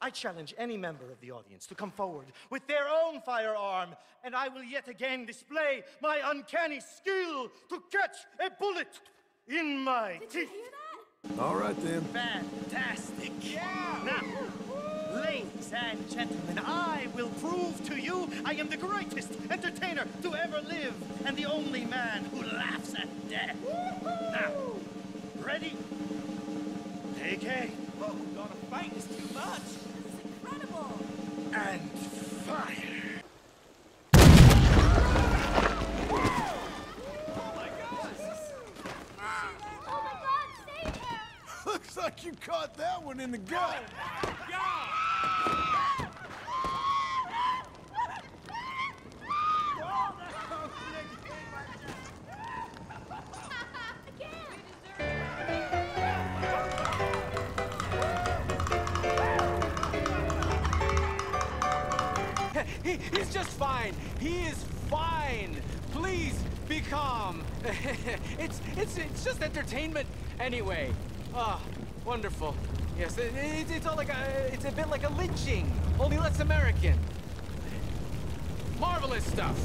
I challenge any member of the audience to come forward with their own firearm, and I will yet again display my uncanny skill to catch a bullet in my Did you teeth. hear that? All right then. Fantastic. Yeah. Now, ladies and gentlemen, I will prove to you I am the greatest entertainer to ever live and the only man who laughs at death. Now, ready? Take aim Oh, God, a fight is too much. And fire. Looks like you caught that one in the gut. He, he's just fine. He is fine. Please be calm. it's it's it's just entertainment anyway. Ah, wonderful. Yes, it, it, it's all like a it's a bit like a lynching, only less American. Marvelous stuff.